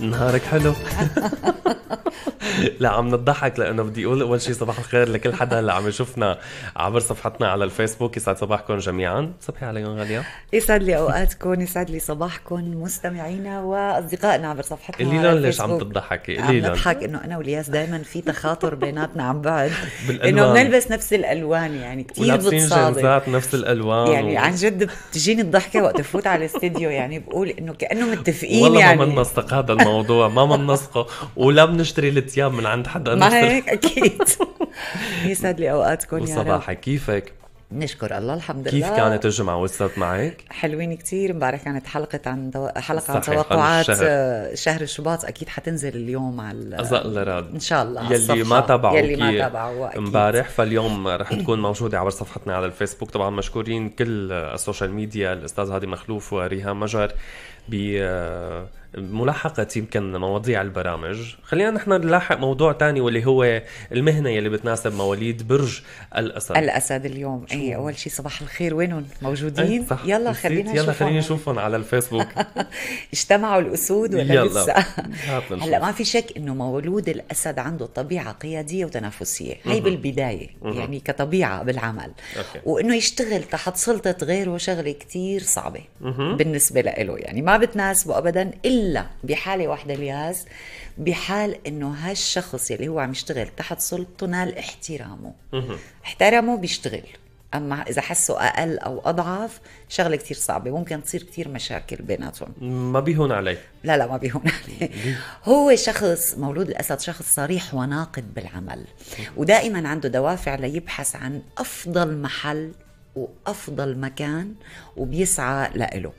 نهارك حلو. لا عم نضحك لأنه بدي أقول أول شيء صباح الخير لكل حدا اللي عم يشوفنا عبر صفحتنا على الفيسبوك. يسعد صباحكم جميعا. صبحي عليكم غالية. يسعد لي أوقاتكم يسعد لي صباحكم مستمعينا وأصدقائنا عبر صفحتنا قولي لهم ليش عم تضحكي؟ قولي لهم عم نضحك إنه أنا والياس دائما في تخاطر بيناتنا عن بعد. إنه بنلبس نفس الألوان يعني كثير بتصادم نفس الألوان يعني و... عن جد بتجيني الضحكة وقت افوت على الاستديو. يعني بقول إنه كأنه متفقين والله يعني. ما بننسق هذا الموضوع ما بننسقه ولا بنشتري الثياب من عند حدا ما هيك أكيد. يسعد لي أوقاتكم يا رب. وصباحك كيفك؟ نشكر الله الحمد كيف لله. كيف كانت الجمعة؟ والسبت معك؟ حلوين كتير. امبارح كانت حلقة عن دو... حلقة عن توقعات شهر. شهر الشباط. أكيد حتنزل اليوم على أزق الراد إن شاء الله يلي ما تابعوا يلي ما تابعوا امبارح فاليوم رح تكون موجودة عبر صفحتنا على الفيسبوك. طبعا مشكورين كل السوشيال ميديا. الأستاذ هادي مخلوف وريهام مجر. ب ملاحقة يمكن مواضيع البرامج. خلينا نحن نلاحق موضوع تاني واللي هو المهنة يلي بتناسب مواليد برج الأسد. الأسد اليوم. أي أول شيء صباح الخير. وينهم؟ موجودين؟ صح. يلا خلينا يلا خلينا نشوفهم على الفيسبوك. اجتمعوا الأسود ولا يلا. لسه؟ هلا ما في شك إنه مولود الأسد عنده طبيعة قيادية وتنافسية. هي بالبداية يعني كطبيعة بالعمل. أوكي. وإنه يشتغل تحت سلطة غيره شغلة كتير صعبة بالنسبة له يعني ما بتناسبه أبدا إلا إلا بحالة واحدة الياس بحال إنه هالشخص يلي هو عم يشتغل تحت سلطته نال احترامه. احترمه بيشتغل. أما إذا حسوا أقل أو اضعف شغلة كتير صعبة. ممكن تصير كتير مشاكل بيناتهم. ما بيهون عليه. لا لا ما بيهون عليه. هو شخص مولود الأسد شخص صريح وناقد بالعمل. ودائما عنده دوافع ليبحث عن أفضل محل وأفضل مكان وبيسعى لإله.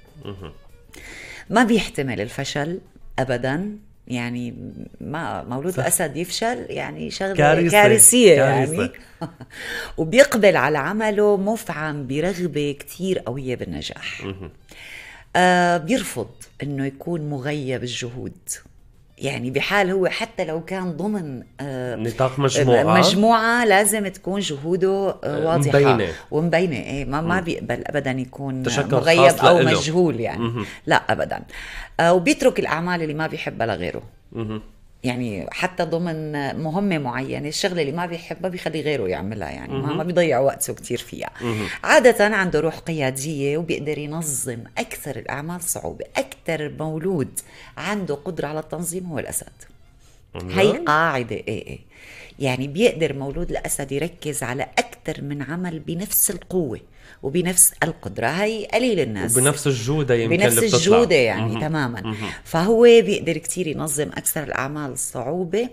ما بيحتمل الفشل ابدا يعني ما مولود صح. الاسد يفشل يعني شغلة. كارثية كارثة. يعني وبيقبل على عمله مفعم برغبة كثير قوية بالنجاح آه بيرفض إنه يكون مغيب الجهود يعني بحال هو حتى لو كان ضمن آه نطاق مجموعة. مجموعة لازم تكون جهوده آه واضحة. مبينة. ومبينة إيه ما, ما بيقبل ابدا يكون مغيب أو مجهول يعني. لا ابدا. آه وبيترك الأعمال اللي ما بيحبها لغيره. يعني حتى ضمن مهمة معينة الشغلة اللي ما بيحب ما بيخلي غيره يعملها يعني ما, ما بيضيع وقته كتير فيها. عادة عنده روح قيادية وبيقدر ينظم أكثر الأعمال صعوبة أكثر مولود عنده قدرة على التنظيم هو الأسد. هي قاعدة إيه إيه. يعني بيقدر مولود الأسد يركز على أكثر من عمل بنفس القوة. وبنفس القدرة. هي قليل الناس. وبنفس الجودة يمكن بنفس اللي الجودة يعني مم. تماما. مم. فهو بيقدر كتير ينظم أكثر الأعمال صعوبة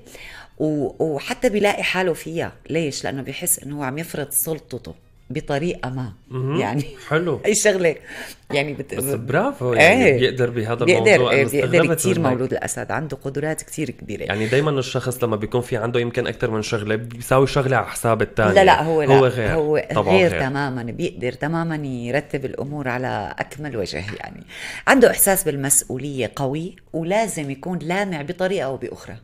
وحتى بيلاقي حاله فيها. ليش؟ لأنه بيحس إنه هو عم يفرض سلطته. بطريقة ما. مم. يعني حلو. أي شغلة. يعني بت... بس برافو. يعني إيه بيقدر بهذا بيقدر الموضوع. إيه بيقدر كثير مولود الأسد. عنده قدرات كثير كبيرة. يعني دايما الشخص لما بيكون في عنده يمكن أكثر من شغلة بيساوي شغلة على حساب الثاني لا لا هو لا. هو غير. هو طبعا غير, غير. تماما. بيقدر تماما يرتب الأمور على أكمل وجه يعني. عنده إحساس بالمسؤولية قوي ولازم يكون لامع بطريقة أو بأخرى.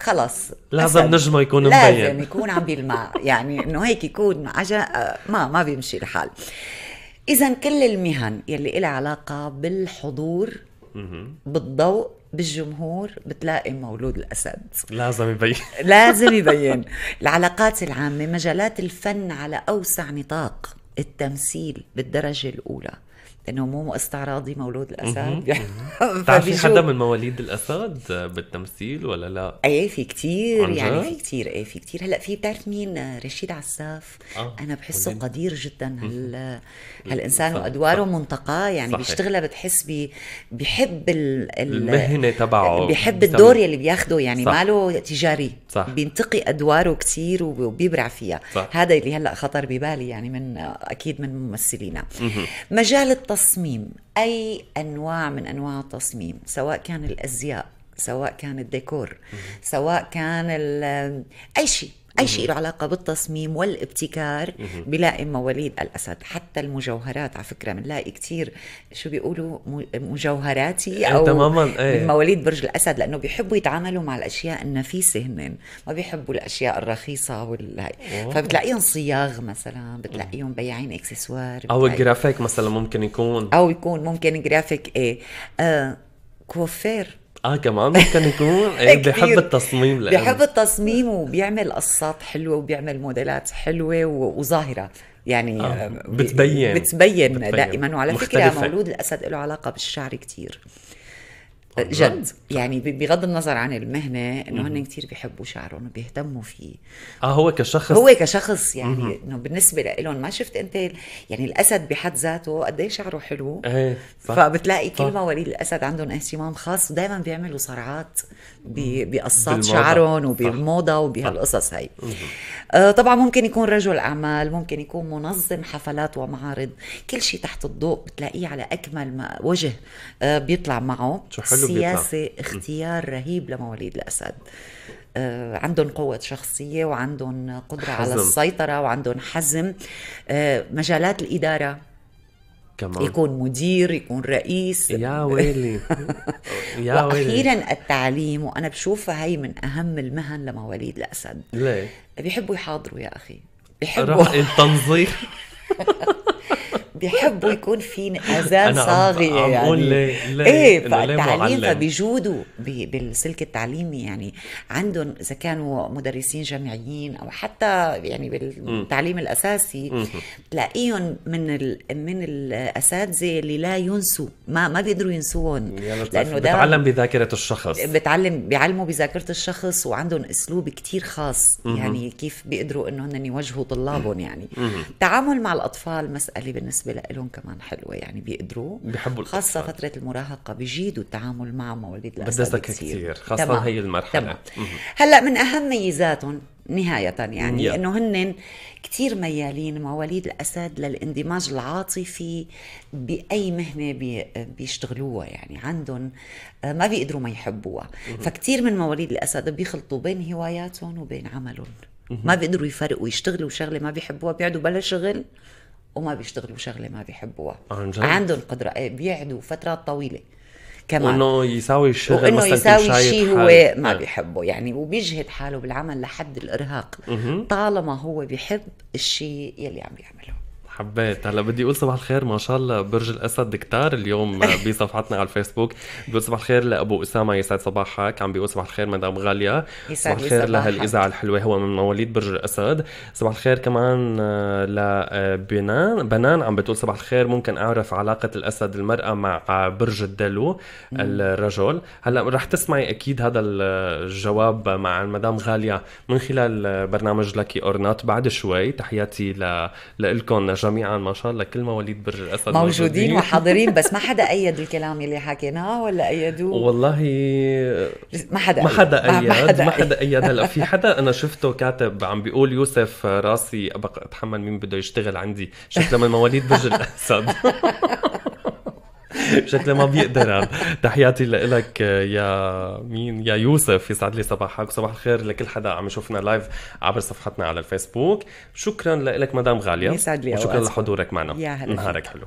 خلص لازم نجمه يكون مبين. لازم يكون عم بيلمع. يعني إنه هيك يكون عجا ما ما بيمشي الحال. اذا كل المهن يلي لها علاقة بالحضور بالضوء بالجمهور بتلاقي مولود الأسد. لازم يبين. لازم يبين. العلاقات العامة مجالات الفن على أوسع نطاق. التمثيل بالدرجة الأولى. لأنه مو استعراضي مولود الأسد بتعرفي حدا من مواليد الأسد بالتمثيل ولا لا؟ إيه في كتير يعني في كتير إيه في كتير هلأ في بتعرف مين رشيد عساف آه. أنا بحسه ولين. قدير جدا هال هالإنسان صح. وأدواره صح. منتقاه يعني صحيح. بيشتغلها بتحس بي بيحب ال... المهنة تبعه بيحب الدور يلي بياخده يعني صح. ماله تجاري صح. بينتقي أدواره كتير وبيبرع فيها صح. هذا اللي هلأ خطر ببالي يعني من أكيد من ممثلينا مجال التصميم أي أنواع من أنواع التصميم سواء كان الأزياء سواء كان الديكور سواء كان أي شيء. أي شيء له علاقة بالتصميم والابتكار بلاقي مواليد الأسد. حتى المجوهرات على فكرة بنلاقي كثير شو بيقولوا مجوهراتي أو تماما إيه. من مواليد برج الأسد لأنه بيحبوا يتعاملوا مع الأشياء النفيسه هن ما بيحبوا الأشياء الرخيصة وال فبتلاقيهم صياغ مثلا بتلاقيهم بياعين إكسسوار أو الجرافيك مثلا ممكن يكون. أو يكون ممكن جرافيك إيه. آه coiffeur آه كمان ممكن يكون إيه بحب التصميم لأن. بحب التصميم وبيعمل قصات حلوة وبيعمل موديلات حلوة وظاهرة يعني آه. بتبين بتبين, بتبين دائما وعلى مختلفة. فكره مولود الأسد له علاقة بالشعر كثير جد. يعني بغض النظر عن المهنة إنه هن كثير بيحبوا شعرهم وبيهتموا فيه. آه هو كشخص هو كشخص يعني إنه بالنسبة لهم ما شفت أنت يعني الأسد بحد ذاته قد إيه شعره حلو. إيه صح. فبتلاقي كل مواليد الأسد عندهم اهتمام خاص. ودائما بيعملوا صرعات بقصات شعرهم وبالموضه وبهالقصص هي آه طبعا ممكن يكون رجل أعمال ممكن يكون منظم حفلات ومعارض. كل شيء تحت الضوء بتلاقيه على أكمل وجه آه بيطلع معه. شو حلو بيطلع. اختيار رهيب لمواليد الأسد. آه عندهم قوة شخصية وعندهم قدرة حزم. على السيطرة وعندهم حزم. آه مجالات الإدارة. كمان. يكون مدير يكون رئيس. يا ويلي. يا وأخيرا ويلي. التعليم وأنا بشوفها هي من أهم المهن لمواليد الأسد. ليه؟ بيحبوا يحاضروا يا أخي. بيحبوا. التنظيف بيحبوا يكون في اذان صاغيه عم يعني. ليه ليه إيه فالتعليم فبيجودوا بالسلك التعليمي يعني. عندهم إذا كانوا مدرسين جامعيين أو حتى يعني بالتعليم الأساسي تلاقيهم من ال من الأساتذة اللي لا ينسوا ما ما بيقدروا ينسوهم. لأنه بتعلم بذاكرة الشخص. بتعلم بيعلموا بذاكرة الشخص وعندهم أسلوب كتير خاص يعني كيف بيقدروا إنهم يوجهوا طلابهم يعني. التعامل مع الأطفال مسألة بالنسبة بالنسبة لهم كمان حلوة يعني بيقدروا. بيحبوا خاصة فترة المراهقة بيجيدوا التعامل مع مواليد الأسد بدها كثير خاصة تمام. هي المرحلة. تمام. هلأ من أهم ميزاتهم نهاية يعني إنه هن كثير ميالين مواليد الأسد للاندماج العاطفي بأي مهنة بي بيشتغلوها يعني. عندهم ما بيقدروا ما يحبوها. فكتير من مواليد الأسد بيخلطوا بين هواياتهم وبين عملهم. ما بيقدروا يفرقوا يشتغلوا شغلة ما بيحبوها بيقعدوا بلا شغل. وما بيشتغلوا شغلة ما بيحبوها؟ عندهم قدرة. إيه بيقعدوا فترات طويلة كمان. وإنه يساوي الشغل وإنه يساوي شيء هو ما بيحبه. يعني وبيجهد حاله بالعمل لحد الإرهاق. طالما هو بيحب الشيء يلي عم بيعمله. حبيت. هلا بدي أقول صباح الخير ما شاء الله برج الأسد كتار اليوم بصفحتنا على الفيسبوك. بيقول صباح الخير لأبو أسامة يسعد صباحك. عم بيقول صباح الخير مدام غالية. صباح الخير لهالإذاعة الحلوة هو من مواليد برج الأسد. صباح الخير كمان آه، لبنان بنان. عم بتقول صباح الخير ممكن أعرف علاقة الأسد المرأة مع برج الدلو الرجل. هلا رح تسمعي أكيد هذا الجواب مع المدام غالية من خلال برنامج لكي or not بعد شوي تحياتي لكم جميعا ما شاء الله كل مواليد برج الأسد موجودين, موجودين وحاضرين بس ما حدا أيد الكلام اللي حكيناه ولا ايدوه والله ما حدا ما حدا أيد. ما حدا, ما حدا أيد. هلا في حدا أنا شفته كاتب عم بيقول يوسف راسي أبقى أتحمل مين بده يشتغل عندي. شكله من مواليد برج الأسد. شكله ما بيقدر. تحياتي لك يا مين؟ يا يوسف يسعد لي صباحك وصباح الخير لكل حدا عم يشوفنا لايف عبر صفحتنا على الفيسبوك. شكرا لك مدام غالية. يسعد لي وشكرا لحضورك معنا. يا هلا نهارك حلو.